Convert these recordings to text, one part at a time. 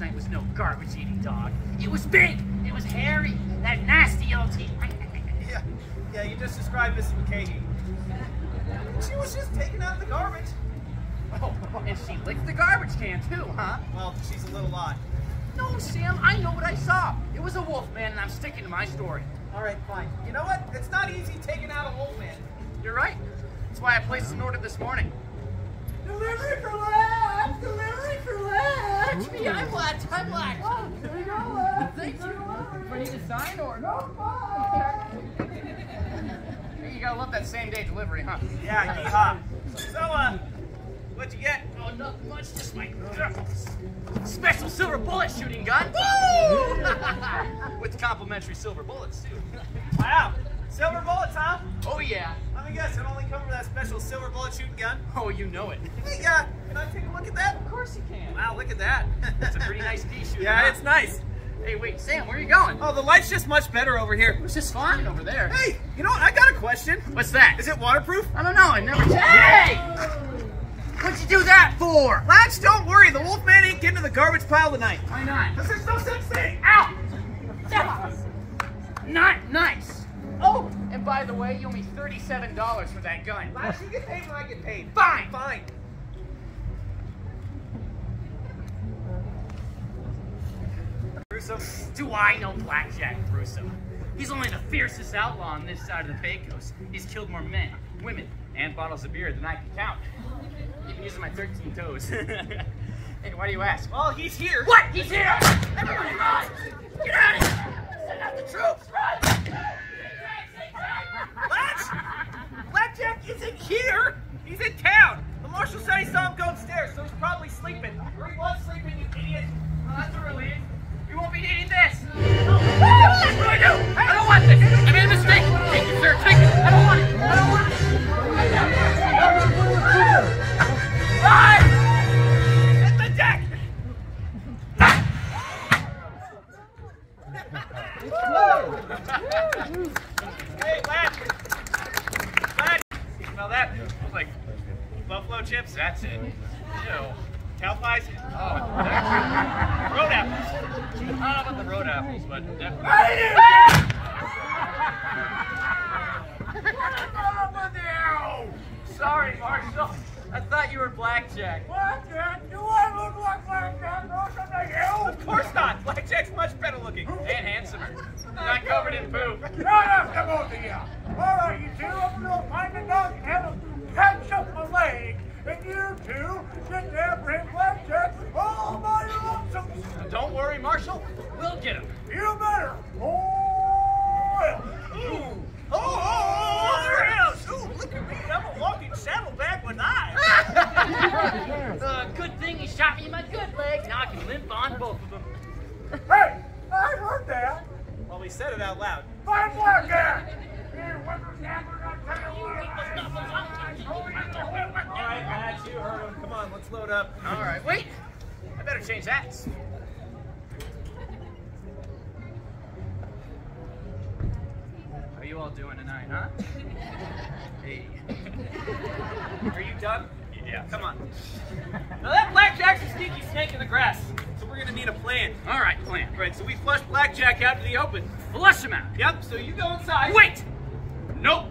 last night was no garbage eating dog. It was big. It was hairy. That nasty yellow teeth. Yeah, yeah, you just described Mrs. McCahey. She was just taking out of the garbage. Oh, and she licked the garbage can too, huh? Well, she's a little odd. No, Sam, I know what I saw. It was a wolf man, and I'm sticking to my story. All right, fine. You know what? It's not easy taking out a wolf man. You're right. That's why I placed an order this morning. Delivery for labs! Delivery for labs! That's me. I'm black. I'm black. Oh, there you go, labs. Thank you. Ready to sign or No fun! You gotta love that same day delivery, huh? Yeah, yeehaw. So, uh, what'd you get? Oh, not much. Just my special silver bullet shooting gun. Woo! With complimentary silver bullets too. Wow. Silver bullets, huh? Oh yeah. Let me guess, it only comes with that special silver bullet shooting gun? Oh, you know it. Hey, uh, can I take a look at that? Of course you can. Wow, look at that. It's a pretty nice pea shooter. Yeah, it's nice. Hey, wait, Sam, where are you going? Oh, the light's just much better over here. It was just fine over there. Hey, you know what? I got a question. What's that? Is it waterproof? I don't know. I never. Hey! What'd you do that for? Lads, don't worry. The wolf man ain't getting to the garbage pile tonight. Why not? Because there's no such thing. Ow! Not nice. And by the way, you owe me thirty-seven dollars for that gun. Lads, you get paid when I get paid. Fine. Fine. Gruesome. Do I know Blackjack Russo? He's only the fiercest outlaw on this side of the Pecos. He's killed more men, women, and bottles of beer than I can count. Even using my 13 toes. hey, why do you ask? Well, he's here. What? He's here! Everybody run! Get out of here! Send out the troops! Run! What?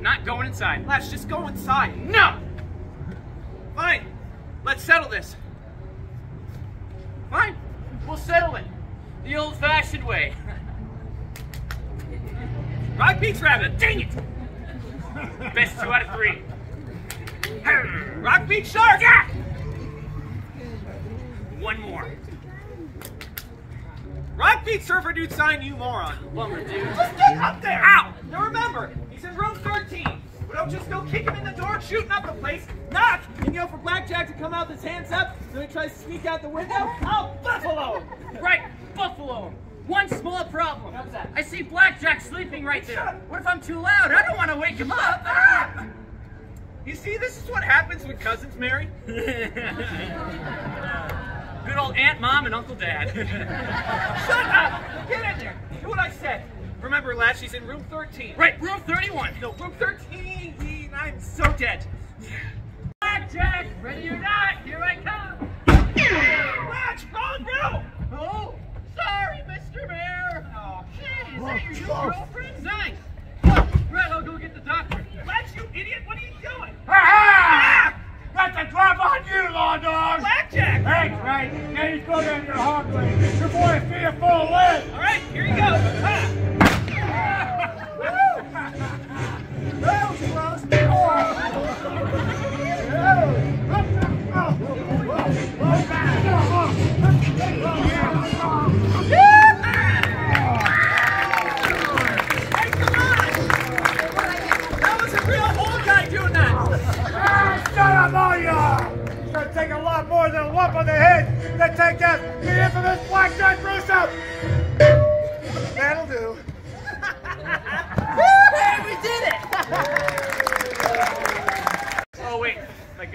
Not going inside. Let's just go inside. No! Fine. Let's settle this. Fine. We'll settle it. The old-fashioned way. Rock Pete's rabbit. Dang it! Best two out of three. Rock Beach Shark! Ah! One more. Rock Beach Surfer Dude sign you moron. Bummer, dude. Just get up there! Ow! Now remember, he's in room 13. We don't just go kick him in the door, shooting up the place. Knock! And yell for Blackjack to come out with his hands up. So he tries to sneak out the window. I'll buffalo him! Right, Buffalo. One small problem. That? I see Blackjack sleeping right there. What if I'm too loud? I don't want to wake him up. Ah! You see, this is what happens when cousins marry. Good old Aunt, Mom, and Uncle Dad. Shut up! Get in there! Do what I said. Remember, Latch, she's in room 13. right, room 31. No, room 13. I'm so dead.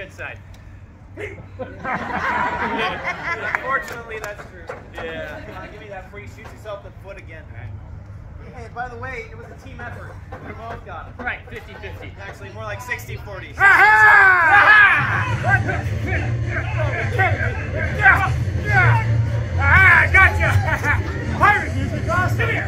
Good side. Unfortunately, that's true. Yeah. Uh, give me that free. you shoot yourself in the foot again. Hey, by the way, it was a team effort. We both got it. Right, 50-50. Actually, more like 60-40. Ah, gotcha! Pirate music, boss! Come here!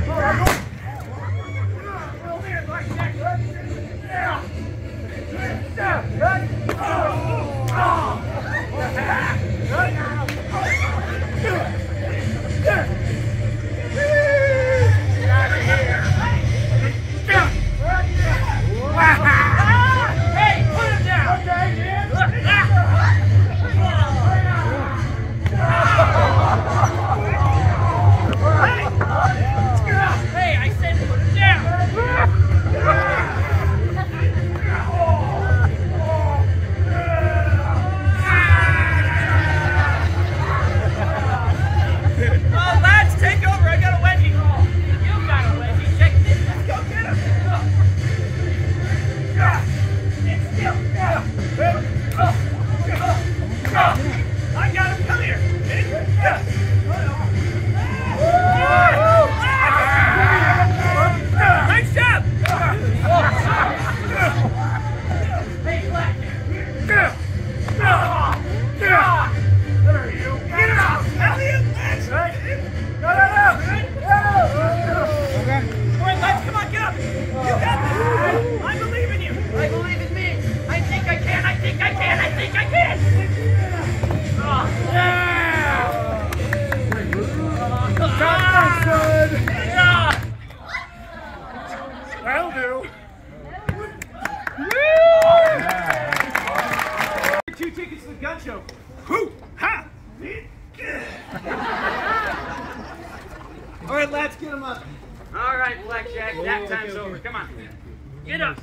That'll do. Two tickets to the gun show. Whoo! Ha! All right, lads, get him up. All right, Blackjack. that time's over. Come on. Get up.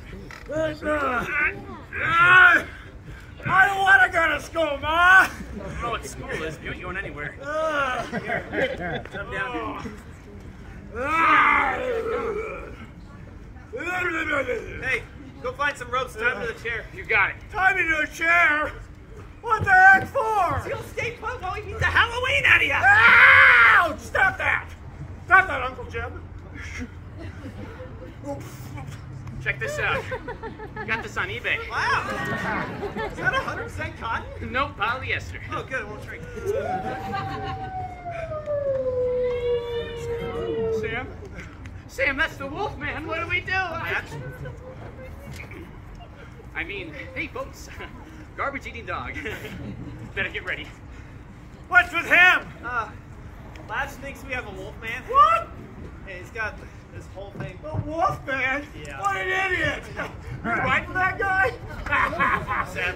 I don't want to go to school, Ma. I don't know what school is. You ain't going anywhere. Ah. Come down. Hey, go find some ropes. Tie him to the chair. You got it. Tie me to a chair. What the heck for? He'll stay put while he beats the Halloween out of you. Ouch! Stop that! Stop that, Uncle Jim. Check this out. Got this on eBay. Wow. Is that 100% cotton? Nope, polyester. Oh, good. I won't drink. Sam? Sam, that's the wolf man. What do we do? Match. I mean, hey folks, garbage eating dog. Better get ready. What's with him? Uh, Lads thinks we have a wolf man. What? Yeah, he's got this whole thing. The Wolf Man? Yeah. What an idiot! You right for that guy?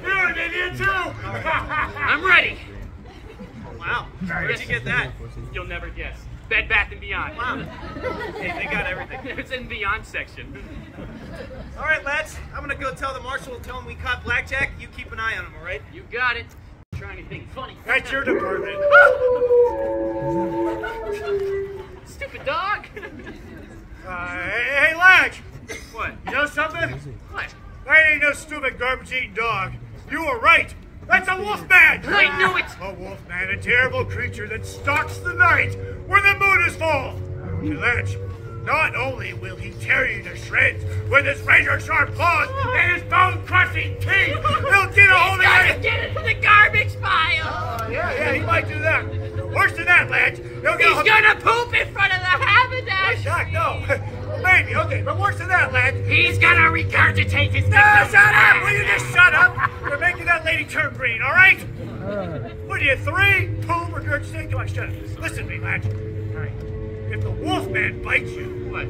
You're you too. I'm ready. Wow. Where'd you get that? You'll never guess. Bed Bath and Beyond. Wow. Hey, they got everything. it's in the Beyond section. All right, lads. I'm gonna go tell the marshal. Tell him we caught Blackjack. You keep an eye on him, all right? You got it. Try anything funny. That's your department. Stupid dog. Uh, hey, hey, Latch. what? You know something? What? That ain't no stupid garbage-eating dog. You were right. That's a wolf man. I knew it. A wolf man, a terrible creature that stalks the night when the moon is full. And Latch, not only will he tear you to shreds with his razor-sharp claws and his bone-crushing teeth, he'll get a hold of you. get into the garbage pile. Oh, yeah, yeah, he might do that. Worse than that, Latch. He'll get a gonna poop in front of the habitat. Shock, no. well, maybe, okay, but worse than that, Latch. He's gonna regurgitate his No, shut up! Will you just shut up? You're making that lady turn green, all right? Uh. What are you, three? Poop or good steak? Come on, shut up. Listen to me, Latch. All right. If the wolf man bites you, what?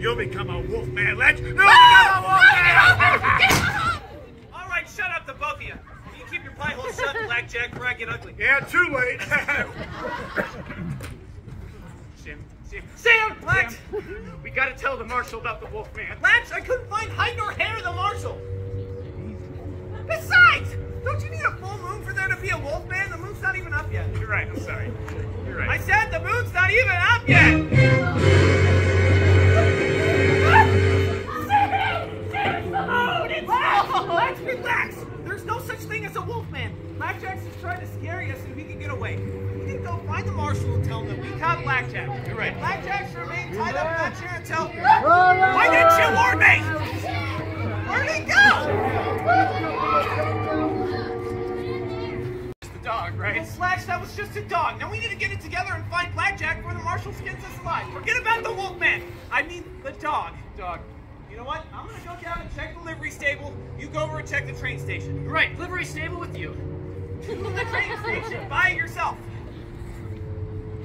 You'll become a wolf man, Latch. No, become a wolf man! All right, shut up, the both of you. You keep your pie hole shut, Blackjack, before I get ugly. Yeah, too late. Sam, Sam, Sam, What? Sam, we gotta tell the marshal about the wolf man. Lance, I couldn't find height nor hair of the marshal. Besides, don't you need a full moon for there to be a wolf man? The moon's not even up yet. You're right. I'm sorry. You're right. I said the moon's not even up yet. Blackjack. You're right. Blackjack's should remain tied up in that chair until. Why didn't you warn me? Where'd he go? It's the dog, right? Slash, that was just a dog. Now we need to get it together and find Blackjack before the marshal skins us alive. Forget about the wolf man. I mean the dog. Dog. You know what? I'm gonna go down and check the livery stable. You go over and check the train station. Right. Livery stable with you. the train station. by yourself.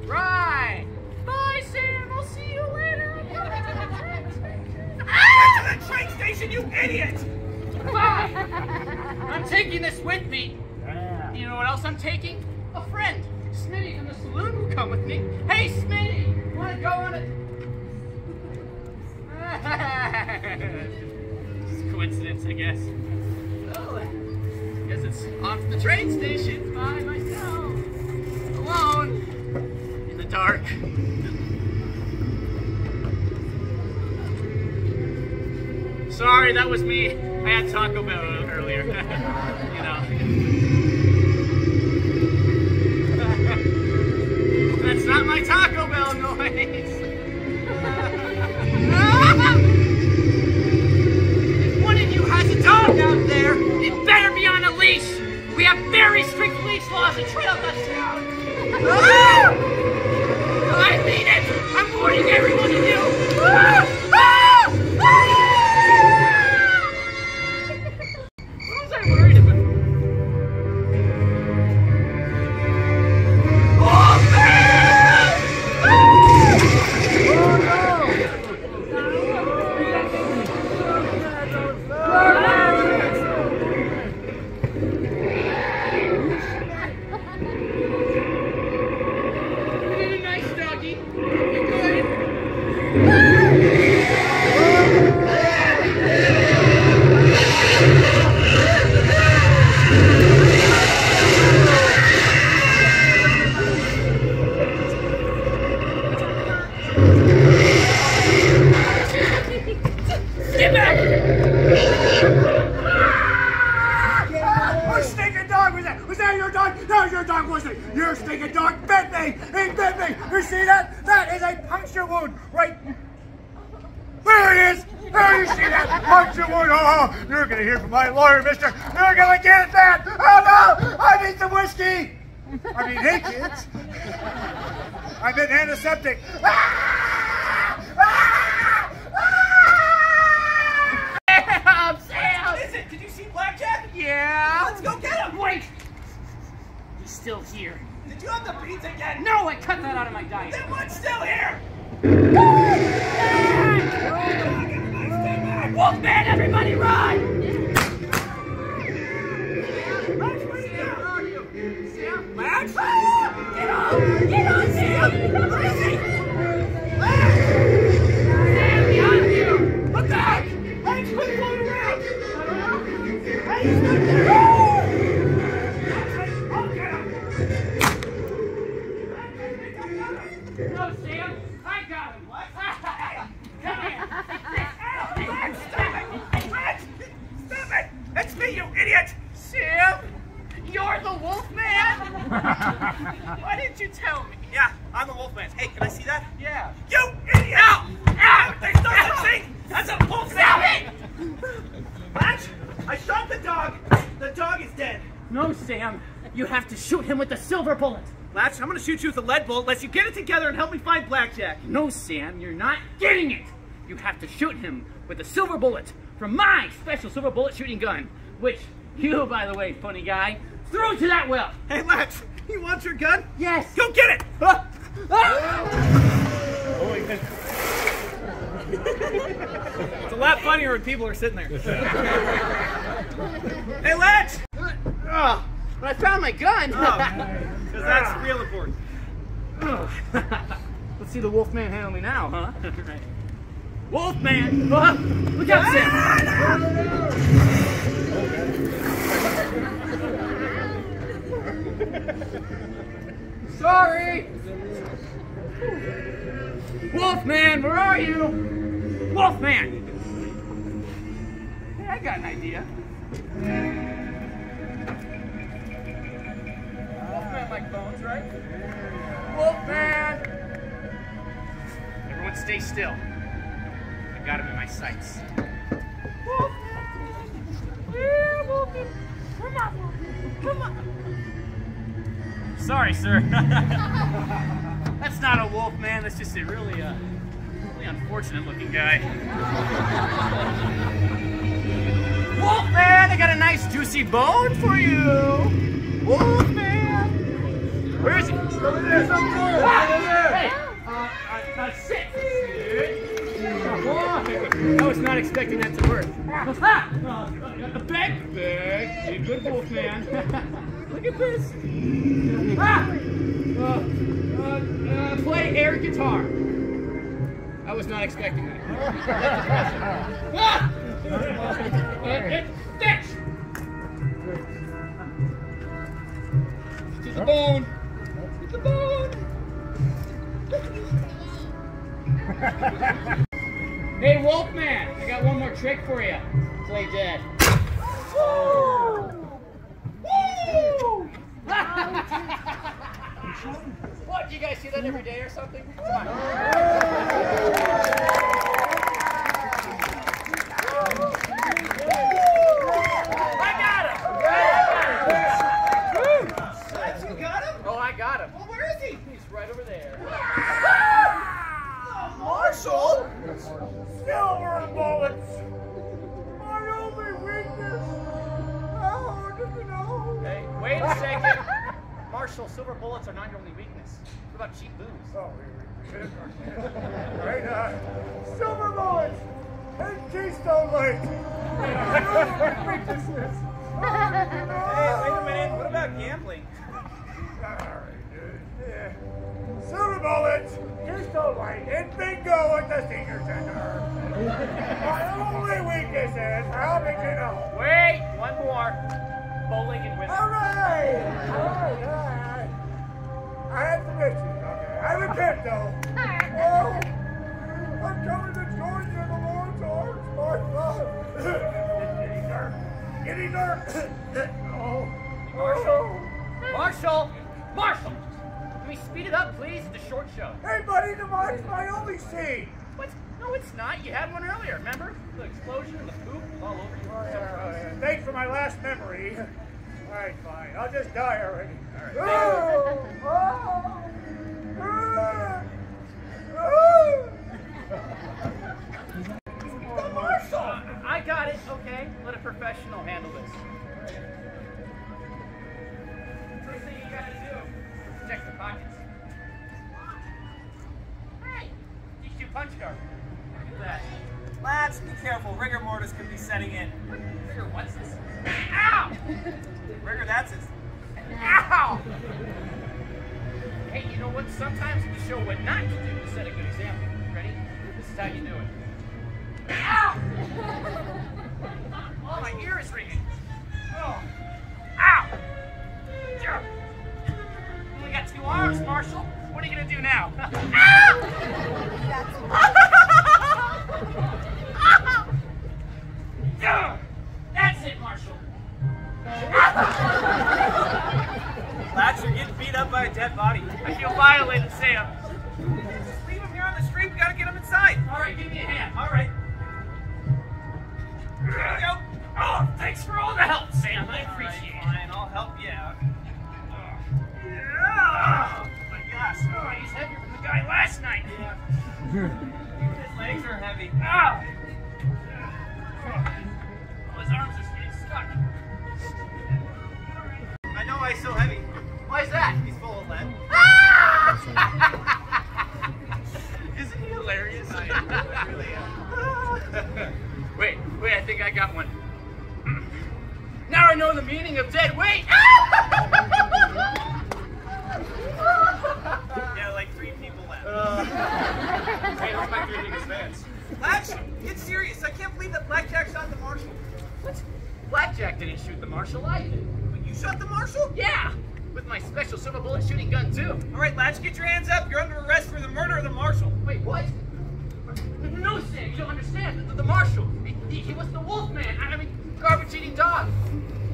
Right. Bye, Sam. I'll see you later. I'm to the train station. Get to the train station, you idiot! Bye. I'm taking this with me. You know what else I'm taking? A friend. Smitty from the saloon will come with me. Hey, Smitty, wanna go on it? Just coincidence, I guess. I guess it's off the train station by myself, alone, dark. Sorry, that was me. I had Taco Bell earlier. you know. That's not my Taco Bell noise. if one of you has a dog out there, it better be on a leash. We have very strict leash laws in Trail Go! You have to shoot him with the silver bullet. Latch, I'm gonna shoot you with a lead bullet unless you get it together and help me find Blackjack. No, Sam, you're not getting it. You have to shoot him with a silver bullet from my special silver bullet shooting gun, which you, by the way, funny guy, threw to that well. Hey, Latch, you want your gun? Yes. Go get it! Ah! Ah! It's a lot funnier when people are sitting there. hey, Latch! Oh, but I found my gun. Oh, because that's real important. Let's see the Wolfman handle me now, huh? Right. Wolfman! Look out, Sam! Sorry! Wolfman, where are you? Wolfman! Hey, I got an idea. Like bones, right? Wolfman! Everyone stay still. I got him in my sights. Come on, Come on. Sorry, sir. That's not a wolf, man. That's just a really, uh, really unfortunate looking guy. wolf man, I got a nice juicy bone for you. Wolf man. I was not expecting that to work. Ah! Beg, you good wolf man. Look at this. Ah! Uh, uh, play air guitar. I was not expecting that. ah! It fits. To the bone. Hey, Wolfman, I got one more trick for you. Play dead. Woo! Woo! what? Do you guys see that every day or something? Marshall, silver bullets are not your only weakness. What about cheap booze? Oh, right, uh, silver bullets and Keystone Light. My only weaknesses. Hey, wait a minute. What about gambling? Yeah. Silver bullets, Keystone Light, and bingo at the senior center. My only weakness is how did you know? Wait, one more. Bowling and women. All right, all right, all right. I have some issues, okay? I repent, though. Oh, I'm coming to join you in the Lord's arms, my son. Getting dark. Getting dark. Oh, Marshall. Oh. Marshall! Marshall! Can we speed it up, please? It's a short show. Hey, buddy, the mine's my only scene. What? No, it's not. You had one earlier, remember? The explosion and the poop all over you. Yeah, yeah. Thanks for my last memory. All right, fine. I'll just die already. All right. Oh, oh, ah, ah. I got it, okay? Let a professional handle this. Show what not to do to set a good example. Marshal. Wait, what? No, Sam, you don't understand. The, the marshal, he, he, he was the wolf man. I mean, garbage eating dog.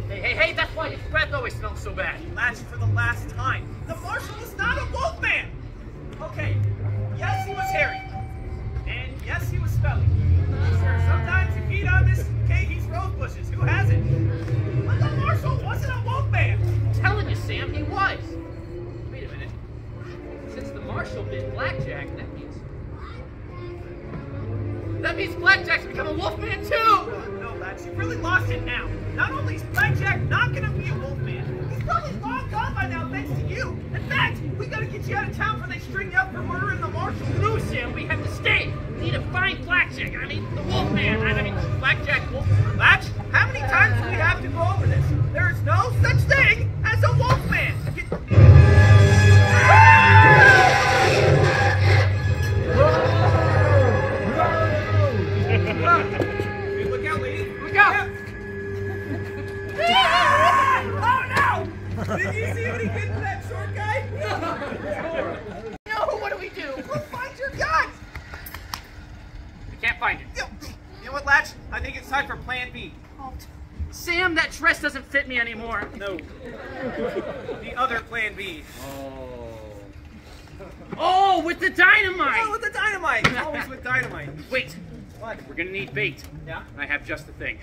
Hey, hey, hey, that's why his breath always smells so bad. Latch, for the last time. The marshal is not a wolf man. Okay, yes, he was hairy. And yes, he was smelly. Sure, sometimes you feed on Mrs. McCahey's rose bushes. Who hasn't? But the marshal wasn't a wolf man. I'm telling you, Sam, he was. Wait a minute. Since the marshal bit Blackjack, that means... That means Blackjack's become a wolf man too! No, Latch, you've really lost it now. Not only is Blackjack not gonna be a wolf man, he's probably long gone by now thanks to you. In fact, we gotta get you out of town before they string you up for murdering the marshal. No, Sam, we have to stay. We need to find Blackjack. I mean, the wolf man. I mean, Blackjack wolf. Latch, how many times do we have to go over this? There is no such thing dress doesn't fit me anymore. No. The other Plan B. Oh, Oh, with the dynamite! Oh, with the dynamite. Always with dynamite. Wait, What? we're gonna need bait. Yeah? I have just the thing.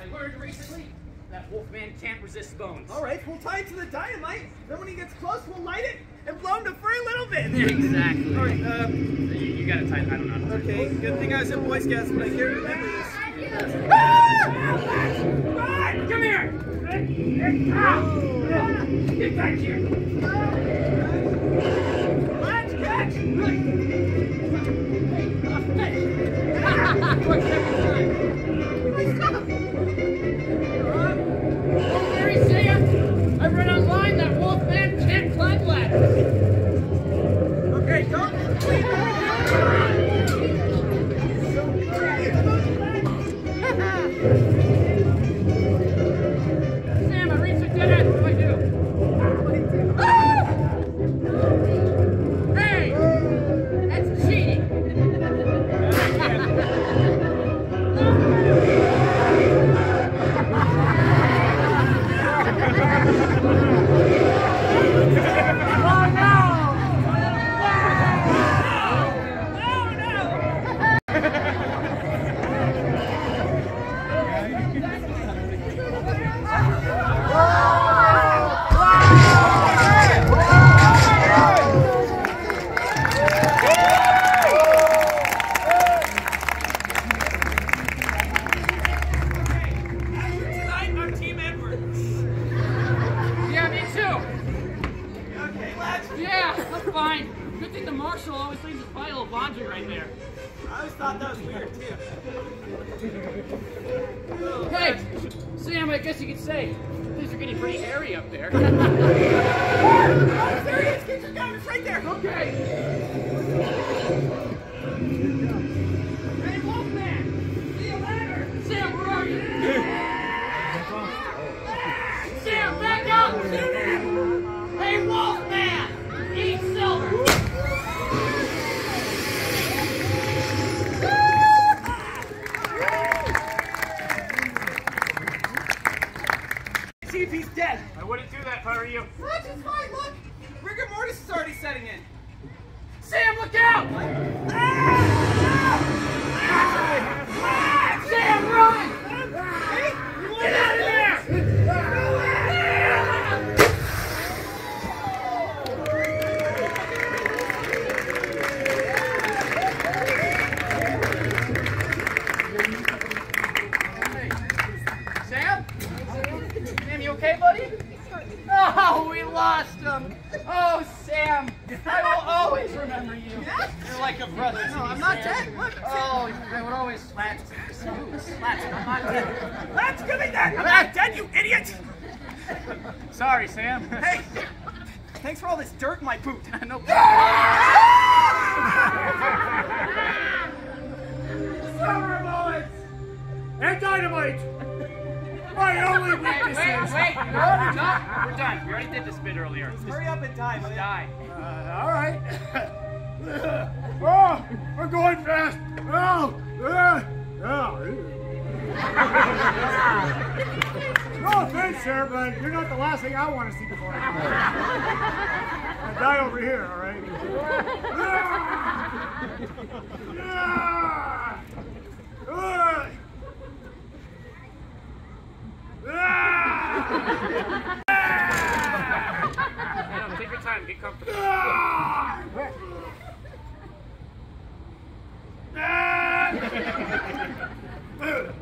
I learned recently that Wolfman can't resist bones. All right, we'll tie it to the dynamite. Then when he gets close, we'll light it and blow him to free little bit. exactly. All right. Uh, You, you gotta tie. I don't know. how to tie it. okay. Good thing I was in Boy Scouts, but I can't remember this. Come here! Get back here! はい。die, will Die. Uh, all right. oh, we're going fast. Oh, oh. no offense, sir, but you're not the last thing I want to see before I die. I die over here, all right? time. Be comfortable. Ah!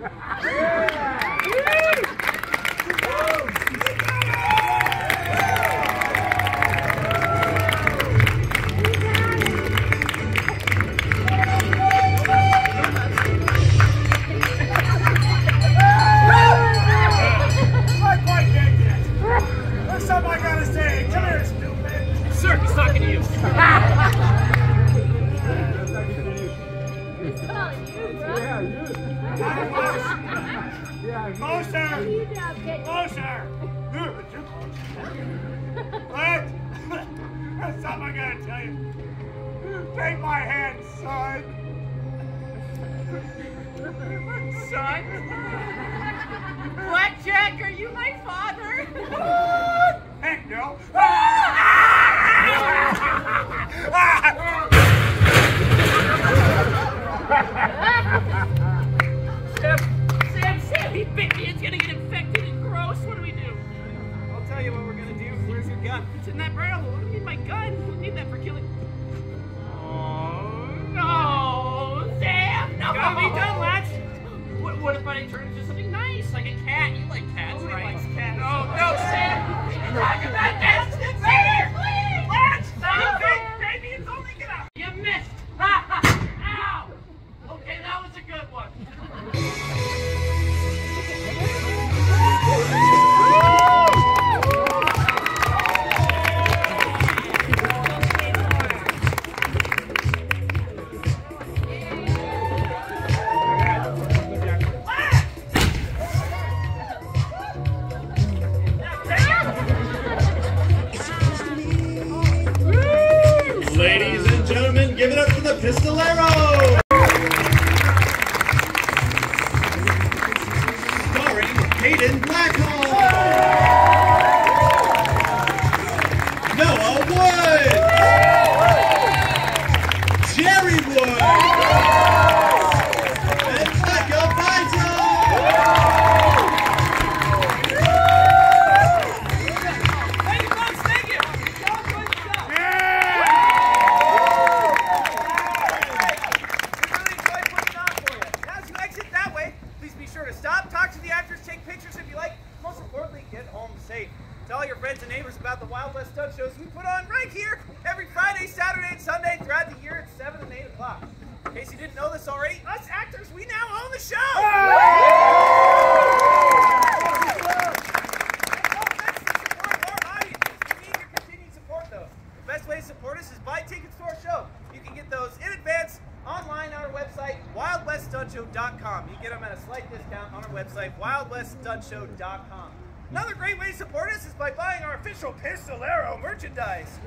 Pistolero merchandise,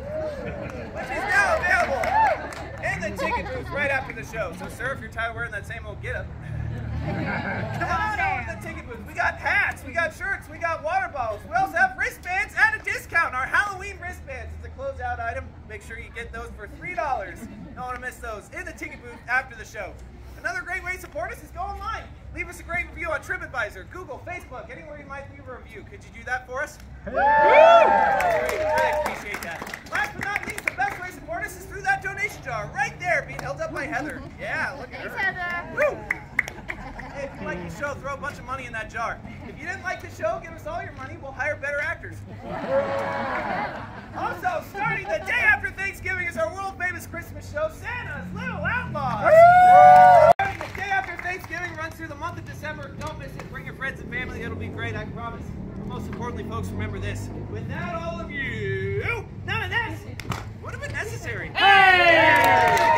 which is now available in the ticket booth right after the show. So, sir, if you're tired of wearing that same old getup, come on over to the ticket booth. We got hats, we got shirts, we got water bottles. We also have wristbands at a discount. Our Halloween wristbands—it's a closeout item. Make sure you get those for $3. Don't want to miss those in the ticket booth after the show. Another great way to support us is go online. Leave us a great review on TripAdvisor, Google, Facebook, anywhere you might leave a review. Could you do that for us? Last but not least, the best way to support us is through that donation jar right there being held up by Heather. Yeah, look at her. If you like the show, throw a bunch of money in that jar. If you didn't like the show, give us all your money. We'll hire better actors. Also, starting the day after Thanksgiving is our world famous Christmas show, Santa's Little Outlaws. Starting the day after Thanksgiving runs through the month of December. Don't miss it. Bring your friends and family. It'll be great, I promise most importantly, folks, remember this. Without all of you, none of this would have been necessary. Hey!